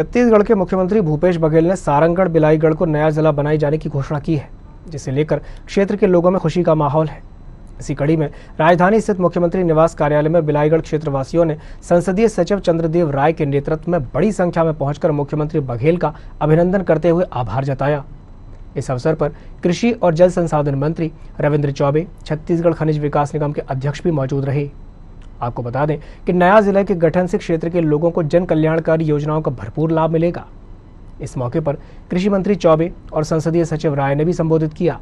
छत्तीसगढ़ के मुख्यमंत्री भूपेश बघेल ने सारंगढ़ बिलाईगढ़ को नया जिला बनाए जाने की घोषणा की है, जिसे लेकर क्षेत्र के लोगों में खुशी का माहौल है। इसी कड़ी में राजधानी स्थित मुख्यमंत्री निवास कार्यालय में बिलाईगढ़ क्षेत्रवासियों ने संसदीय सचिव चंद्रदेव राय के नेतृत्व में बड़ी संख्या में पहुंचकर मुख्यमंत्री बघेल का अभिनंदन करते हुए आभार जताया। इस अवसर पर कृषि और जल संसाधन मंत्री रविंद्र चौबे, छत्तीसगढ़ खनिज विकास निगम के अध्यक्ष भी मौजूद रहे। आपको बता दें कि नया जिला के गठन से क्षेत्र के लोगों को जन कल्याणकारी योजनाओं का भरपूर लाभ मिलेगा। इस मौके पर कृषि मंत्री चौबे और संसदीय सचिव राय ने भी संबोधित किया।